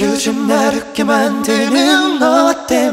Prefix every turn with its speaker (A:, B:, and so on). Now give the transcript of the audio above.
A: 요즘 나 웃게 만드는 너 때문에